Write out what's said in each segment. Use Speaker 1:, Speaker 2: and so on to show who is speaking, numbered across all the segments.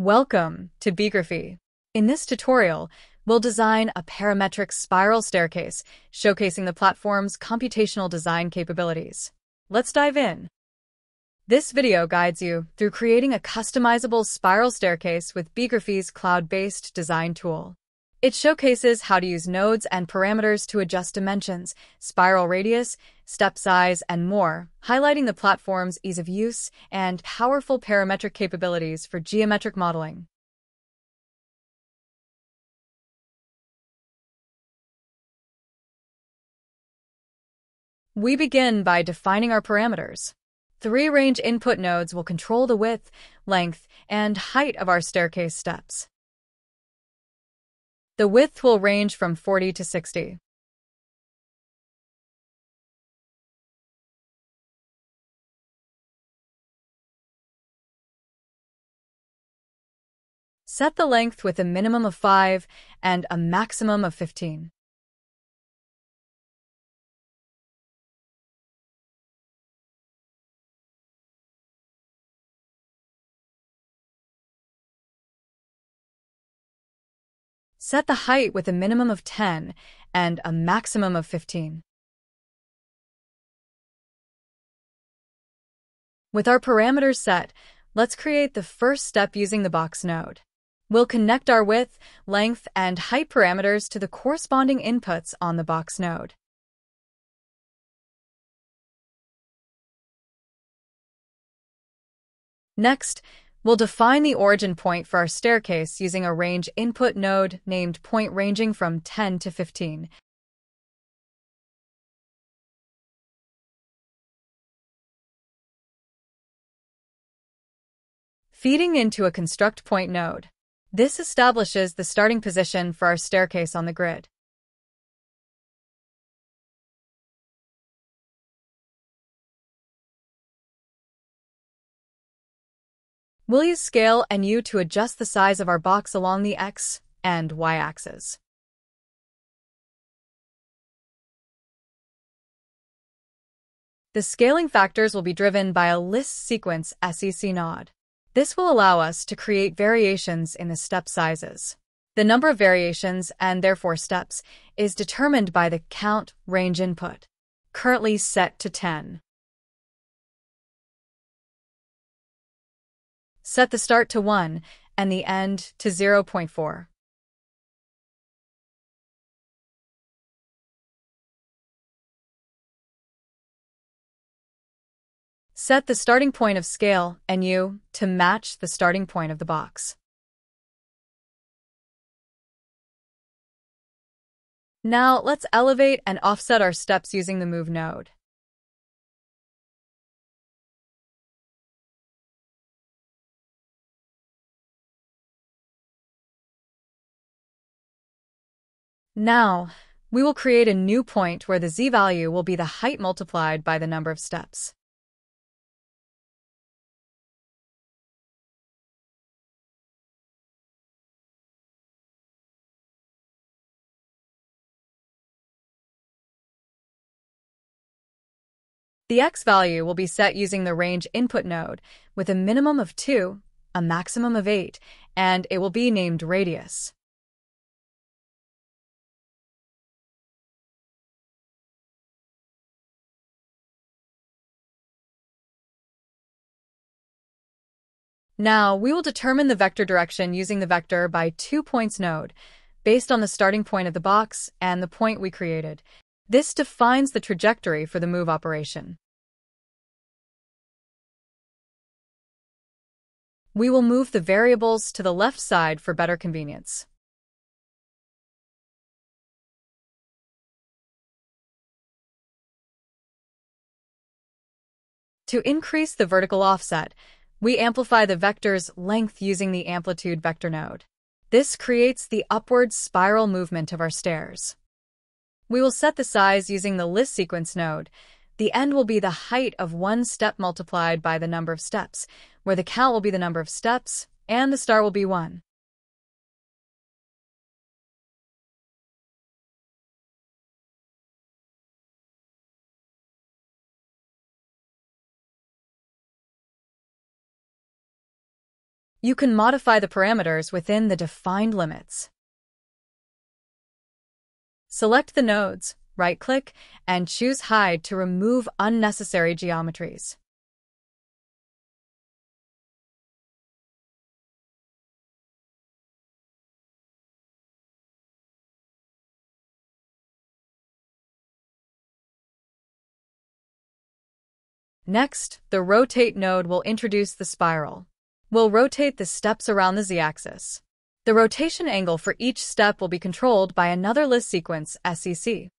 Speaker 1: Welcome to BeeGraphy. In this tutorial, we'll design a parametric spiral staircase showcasing the platform's computational design capabilities. Let's dive in. This video guides you through creating a customizable spiral staircase with BeeGraphy's cloud-based design tool. It showcases how to use nodes and parameters to adjust dimensions, spiral radius, step size, and more, highlighting the platform's ease of use and powerful parametric capabilities for geometric modeling. We begin by defining our parameters. Three range input nodes will control the width, length, and height of our staircase steps. The width will range from 40 to 60. Set the length with a minimum of 5 and a maximum of 15. Set the height with a minimum of 10 and a maximum of 15. With our parameters set, let's create the first step using the box node. We'll connect our width, length, and height parameters to the corresponding inputs on the box node. Next, We'll define the origin point for our staircase using a range input node named point ranging from 10 to 15. Feeding into a construct point node. This establishes the starting position for our staircase on the grid. We'll use Scale NU to adjust the size of our box along the X and Y axes. The scaling factors will be driven by a list sequence SEC node. This will allow us to create variations in the step sizes. The number of variations, and therefore steps, is determined by the count range input, currently set to 10. Set the start to 1 and the end to 0.4. Set the starting point of scale and U to match the starting point of the box. Now let's elevate and offset our steps using the Move node. Now, we will create a new point where the z-value will be the height multiplied by the number of steps. The x value will be set using the range input node with a minimum of 2, a maximum of 8, and it will be named radius. Now, we will determine the vector direction using the vector by two points node, based on the starting point of the box and the point we created. This defines the trajectory for the move operation. We will move the variables to the left side for better convenience. To increase the vertical offset, we amplify the vector's length using the amplitude vector node. This creates the upward spiral movement of our stairs. We will set the size using the list sequence node. The end will be the height of one step multiplied by the number of steps, where the count will be the number of steps and the star will be 1. You can modify the parameters within the defined limits. Select the nodes, right-click, and choose Hide to remove unnecessary geometries. Next, the Rotate node will introduce the spiral. We'll rotate the steps around the z-axis. The rotation angle for each step will be controlled by another list sequence, SEC.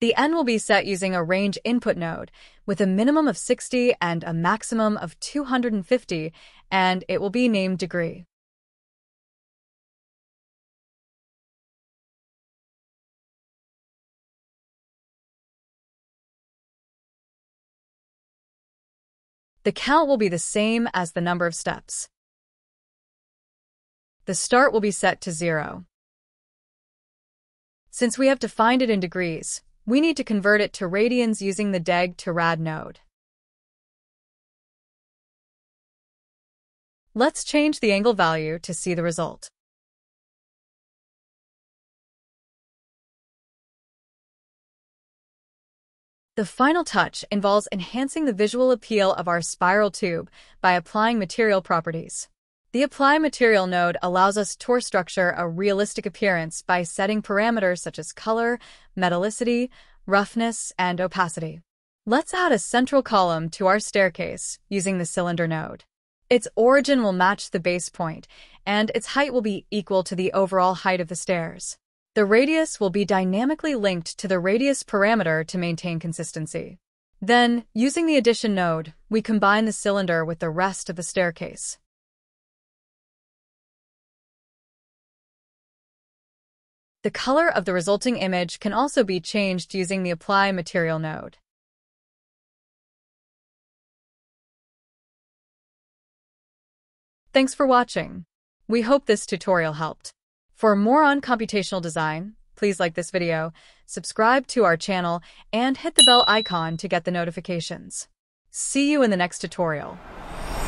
Speaker 1: The N will be set using a range input node with a minimum of 60 and a maximum of 250, and it will be named degree. The count will be the same as the number of steps. The start will be set to zero. Since we have defined it in degrees, we need to convert it to radians using the deg to rad node. Let's change the angle value to see the result. The final touch involves enhancing the visual appeal of our spiral tube by applying material properties. The Apply Material node allows us to structure a realistic appearance by setting parameters such as color, metallicity, roughness, and opacity. Let's add a central column to our staircase using the cylinder node. Its origin will match the base point, and its height will be equal to the overall height of the stairs. The radius will be dynamically linked to the radius parameter to maintain consistency. Then, using the addition node, we combine the cylinder with the rest of the staircase. The color of the resulting image can also be changed using the Apply Material node. Thanks for watching. We hope this tutorial helped. For more on computational design, please like this video, subscribe to our channel, and hit the bell icon to get the notifications. See you in the next tutorial.